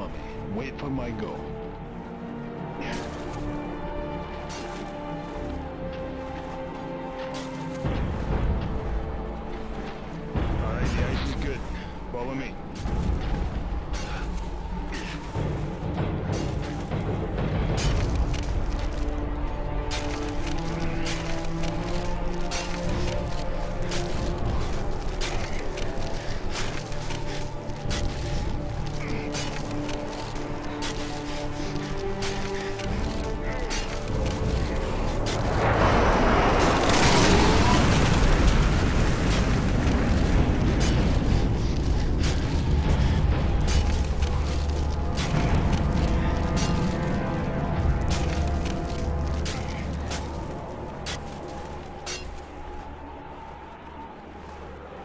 spot me. Wait for my go. Alright, the ice good. Follow me.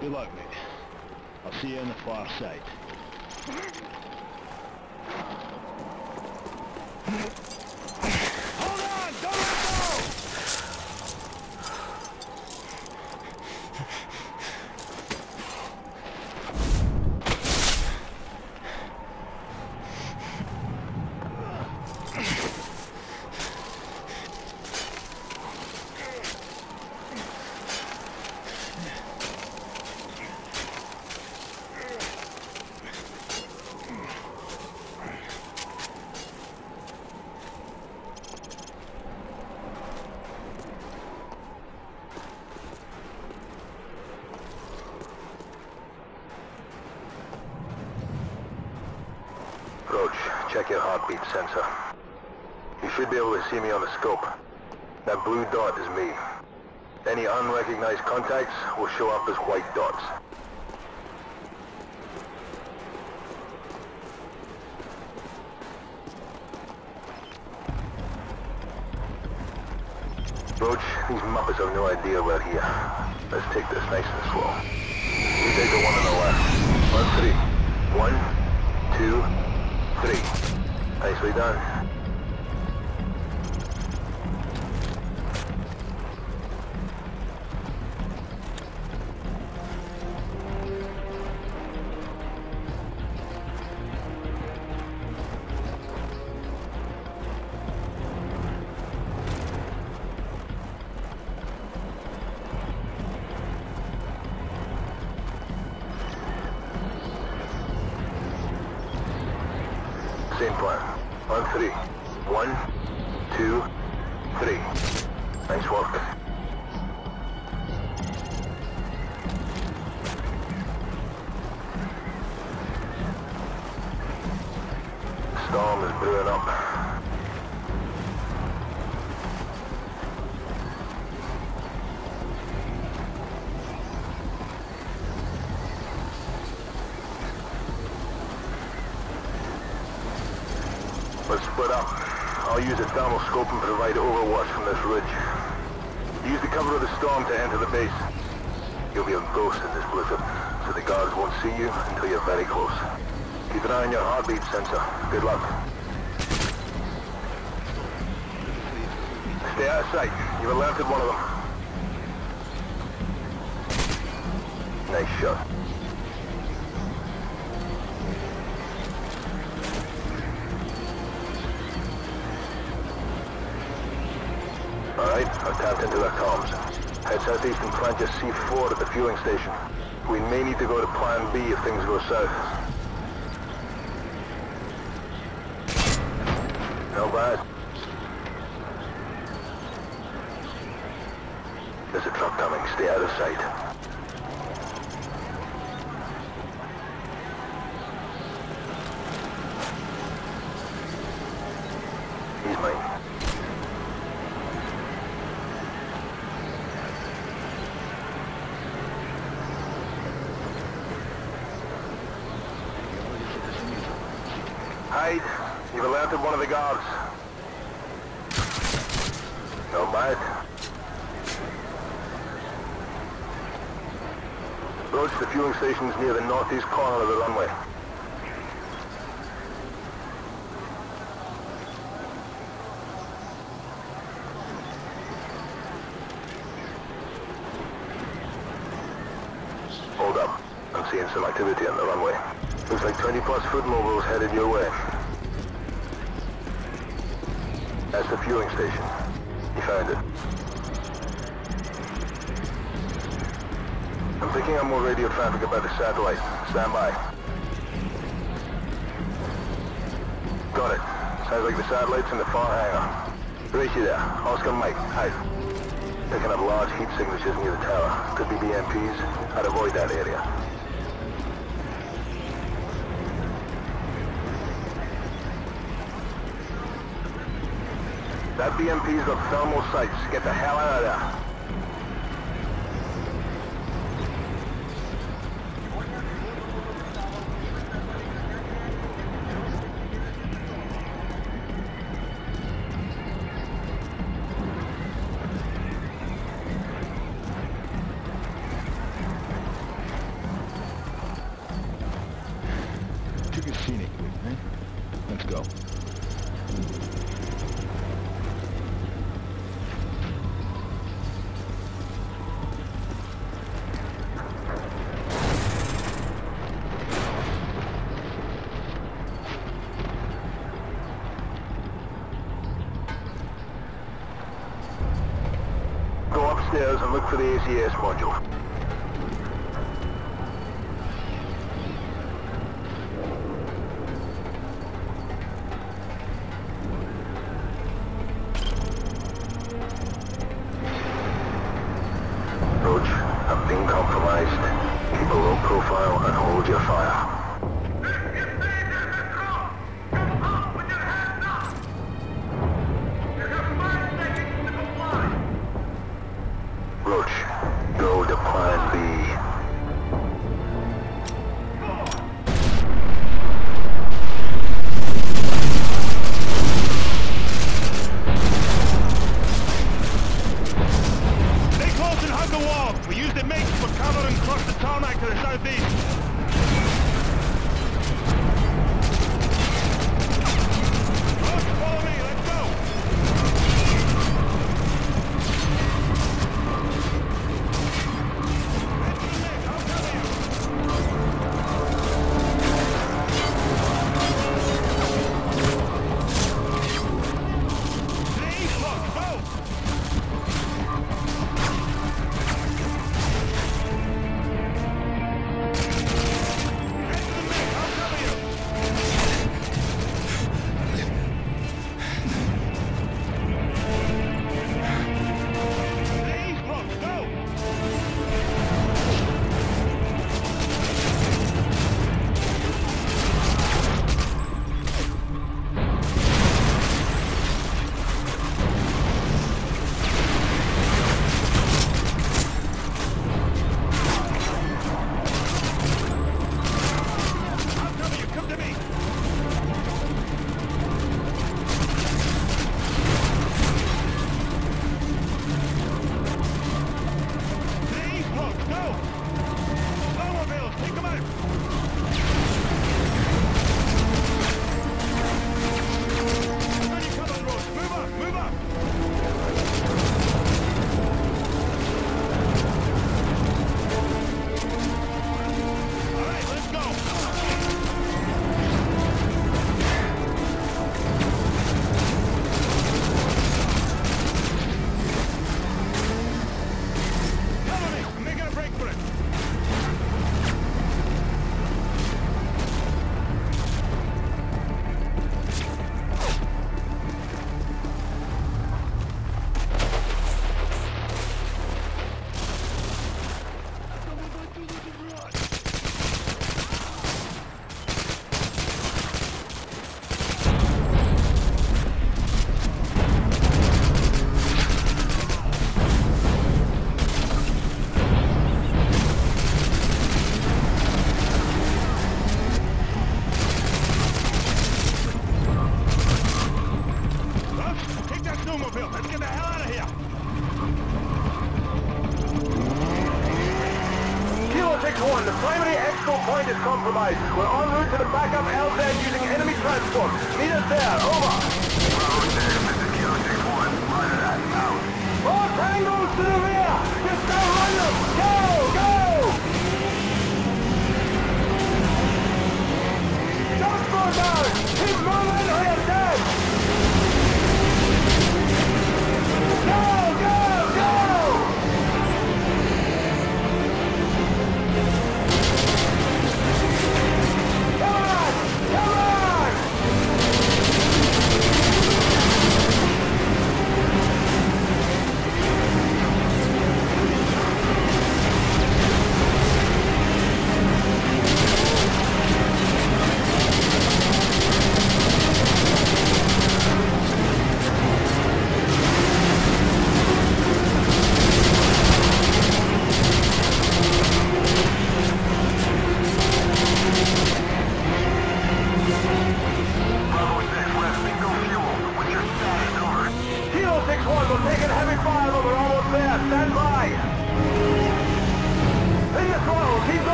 Good luck, mate. I'll see you on the far side. Hold on! Don't let go! Roach, check your heartbeat sensor. You should be able to see me on the scope. That blue dot is me. Any unrecognized contacts will show up as white dots. Roach, these Muppets have no idea we're here. Let's take this nice and slow. We take the one on the left. On three. One, two, three. Nicely done. Same plan. On three. One, two, three. Nice work. Storm is brewing up. Split up. I'll use a thermal scope and provide overwatch from this ridge. Use the cover of the storm to enter the base. You'll be a ghost in this blizzard, so the guards won't see you until you're very close. Keep an eye on your heartbeat sensor. Good luck. Stay out of sight. You've alerted one of them. Nice shot. Alright, I've tapped into their comms. Head southeast and plant your C4 at the fueling station. We may need to go to Plan B if things go south. No bad. There's a truck coming. Stay out of sight. arrested one of the guards. No mic. Approach the fueling stations near the northeast corner of the runway. Hold up. I'm seeing some activity on the runway. Looks like 20 plus foot mobiles headed your way. That's the fueling station. He found it. I'm picking up more radio traffic about the satellite. Stand by. Got it. Sounds like the satellite's in the far hangar. Richie there. Oscar Mike. Out. Picking up large heat signatures near the tower. Could be BMPs. I'd avoid that area. That BMP's of thermal sights. Get the hell out of there. and look for the ACS module.